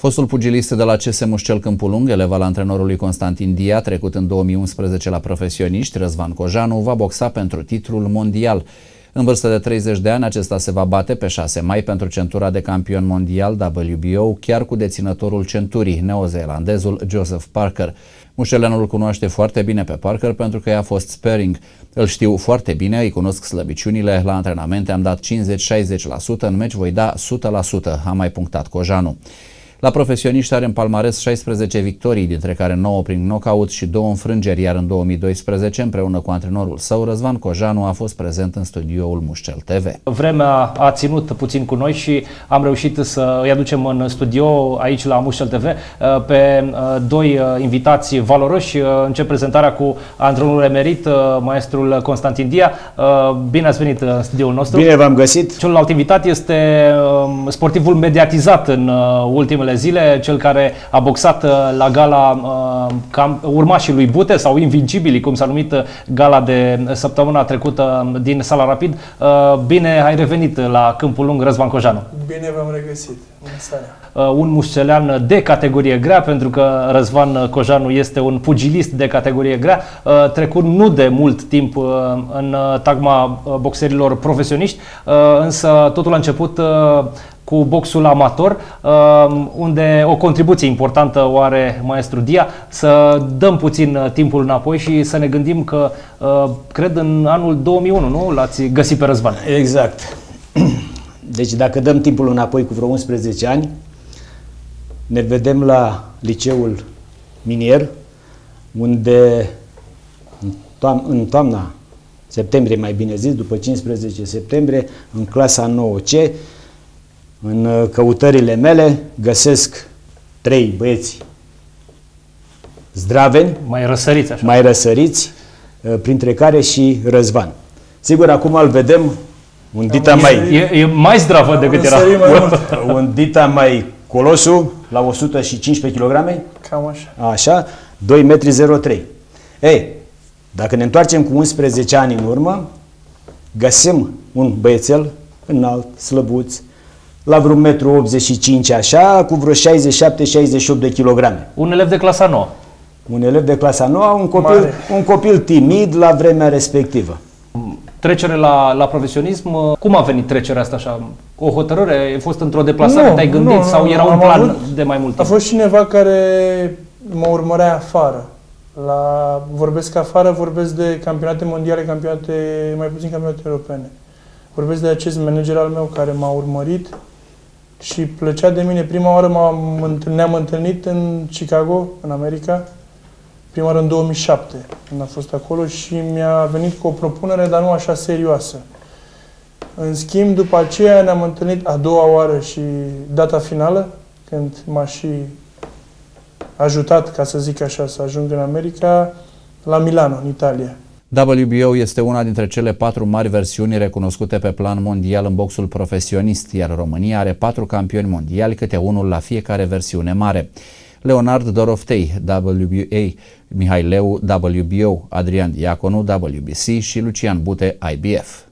Fostul pugilist de la CS Mușcel Câmpul Lung, elev al antrenorului Constantin Dia, trecut în 2011 la profesioniști, Răzvan Cojanu, va boxa pentru titlul mondial. În vârstă de 30 de ani, acesta se va bate pe 6 mai pentru centura de campion mondial WBO, chiar cu deținătorul centurii, neozeelandezul Joseph Parker. Mușelenul îl cunoaște foarte bine pe Parker pentru că i-a fost sparing. Îl știu foarte bine, îi cunosc slăbiciunile, la antrenamente am dat 50-60%, în meci voi da 100%, a mai punctat Cojanu. La profesioniști are în palmares 16 victorii, dintre care 9 prin knockout și 2 înfrângeri, iar în 2012, împreună cu antrenorul său, Răzvan Cojanu a fost prezent în studioul Mușcel TV. Vremea a ținut puțin cu noi și am reușit să îi aducem în studio aici la Mușcel TV uh, pe uh, doi uh, invitați valoroși. Încep prezentarea cu antrenorul emerit, maestrul Constantin Dia. Bine ați venit în studioul nostru. Bine v-am găsit. Celălalt invitat este um, sportivul mediatizat în ultimele ultimele zile, cel care a boxat uh, la gala uh, cam, urmașii lui Bute sau Invincibili, cum s-a numit uh, gala de săptămâna trecută din Sala Rapid. Bine ai revenit la Câmpul Lung, Răzvan Cojanu. Bine v-am regăsit. Bună seara un mușcelean de categorie grea, pentru că Răzvan Cojanu este un pugilist de categorie grea, trecut nu de mult timp în tagma boxerilor profesioniști, însă totul a început cu boxul amator, um, unde o contribuție importantă o are maestru Dia, să dăm puțin uh, timpul înapoi și să ne gândim că, uh, cred, în anul 2001, nu? L-ați găsit pe Răzvan. Exact. Deci dacă dăm timpul înapoi cu vreo 11 ani, ne vedem la liceul minier, unde în toamna, septembrie mai bine zis, după 15 septembrie, în clasa 9C, în uh, căutările mele găsesc trei băieți zdraveni, mai răsăriți, așa. mai răsăriți, uh, printre care și Răzvan. Sigur, acum îl vedem un dita mai... E, e mai zdravă decât era. Un, un dita mai colosul, la 115 kg. Cam așa. Așa, 2 metri 03. Ei, dacă ne întoarcem cu 11 ani în urmă, găsim un băiețel înalt, slăbuț, la vreo 1,85 m așa, cu vreo 67-68 de kilograme. Un elev de clasa 9. Un elev de clasa 9, un copil, un copil timid la vremea respectivă. Trecere la, la profesionism, cum a venit trecerea asta așa? O hotărâre? Ai fost într-o deplasare, nu, te-ai gândit nu, sau era un plan avut, de mai mult timp? A fost cineva care mă urmărea afară. La, vorbesc afară, vorbesc de campionate mondiale, campionate, mai puțin campionate europene. Vorbesc de acest manager al meu care m-a urmărit și plăcea de mine. Prima oară ne-am întâlnit în Chicago, în America, prima oară în 2007, când a fost acolo și mi-a venit cu o propunere, dar nu așa serioasă. În schimb, după aceea ne-am întâlnit a doua oară și data finală, când m-a și ajutat, ca să zic așa, să ajung în America, la Milano, în Italia. WBO este una dintre cele patru mari versiuni recunoscute pe plan mondial în boxul profesionist, iar România are patru campioni mondiali, câte unul la fiecare versiune mare. Leonard Doroftei, WBA, Mihai Leu, WBO, Adrian Diaconu, WBC și Lucian Bute, IBF.